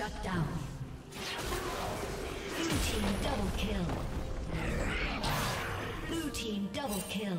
Shut down. Blue team double kill. Blue team double kill.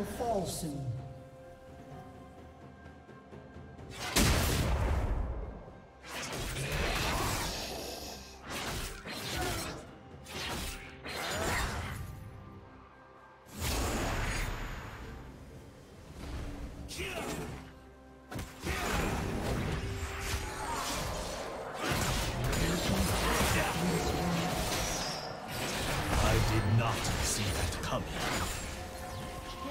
Will fall soon. I did not see that coming.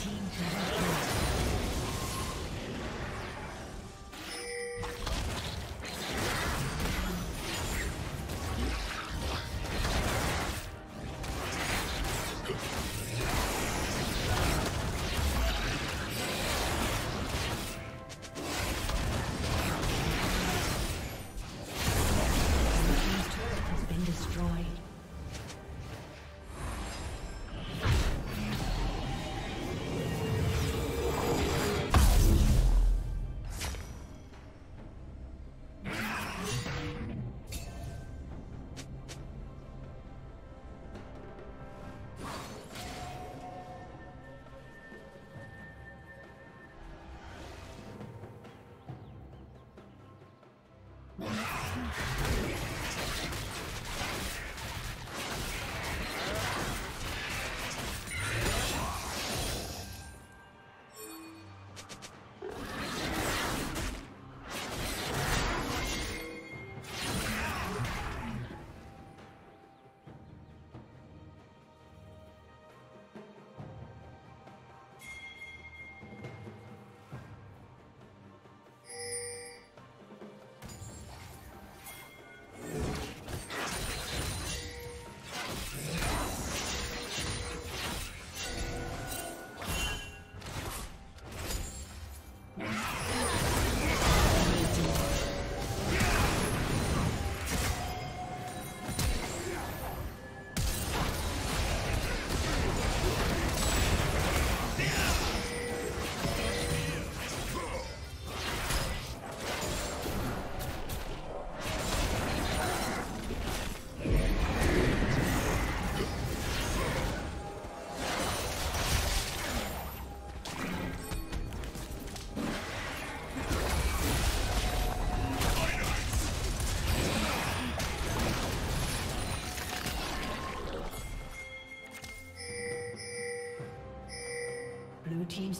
Team